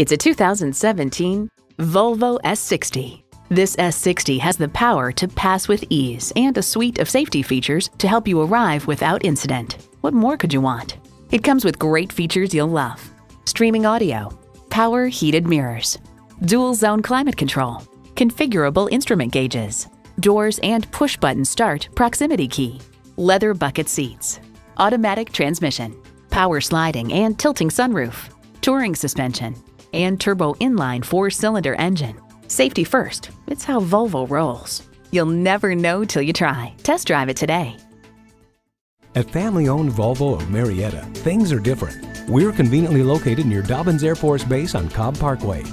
It's a 2017 Volvo S60. This S60 has the power to pass with ease and a suite of safety features to help you arrive without incident. What more could you want? It comes with great features you'll love. Streaming audio, power heated mirrors, dual zone climate control, configurable instrument gauges, doors and push button start proximity key, leather bucket seats, automatic transmission, power sliding and tilting sunroof, touring suspension, and turbo inline four cylinder engine. Safety first, it's how Volvo rolls. You'll never know till you try. Test drive it today. At family owned Volvo of Marietta, things are different. We're conveniently located near Dobbins Air Force Base on Cobb Parkway.